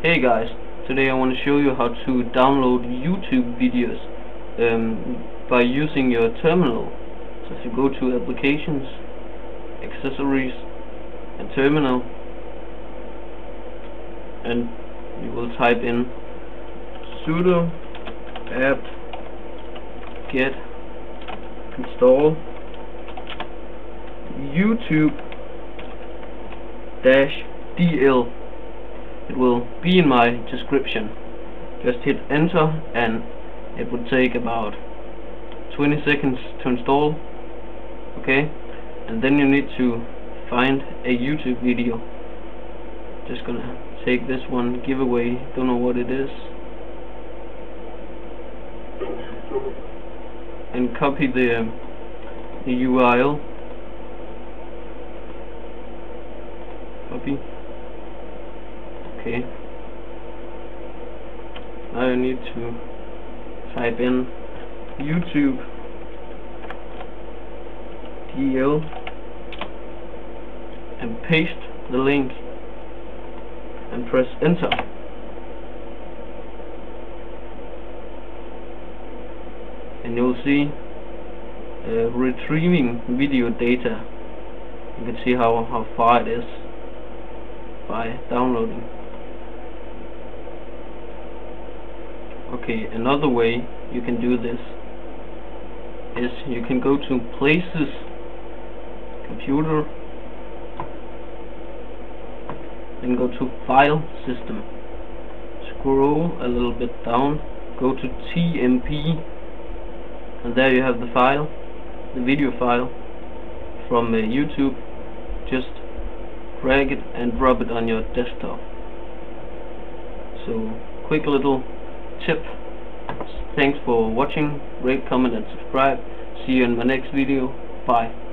Hey guys, today I want to show you how to download YouTube videos um, by using your terminal. So if you go to applications, accessories and terminal and you will type in sudo apt get install YouTube dash DL it will be in my description. Just hit enter and it would take about 20 seconds to install okay? And then you need to find a YouTube video. Just gonna take this one giveaway don't know what it is. And copy the the URL copy okay. Now I need to type in YouTube DL and paste the link and press enter. And you'll see uh, retrieving video data. You can see how, how far it is by downloading okay another way you can do this is you can go to places computer and go to file system. Scroll a little bit down go to TMP and there you have the file the video file from uh, YouTube. Just drag it and drop it on your desktop. So quick little tip. Thanks for watching. Rate comment and subscribe. See you in my next video. Bye